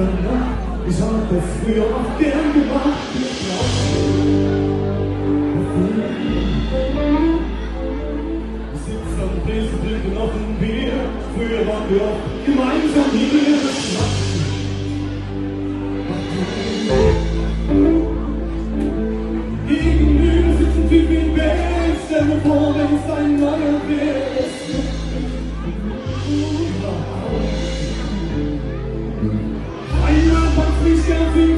Nacht, ich hab das früher auch gern gemacht. Ich sitz am Tresen, trinken noch ein Bier. Früher waren wir auch gemeinsam hier. Das macht Gegenüber sitzt ein Typ in Bett. Stell mir vor, wenn es ein neuer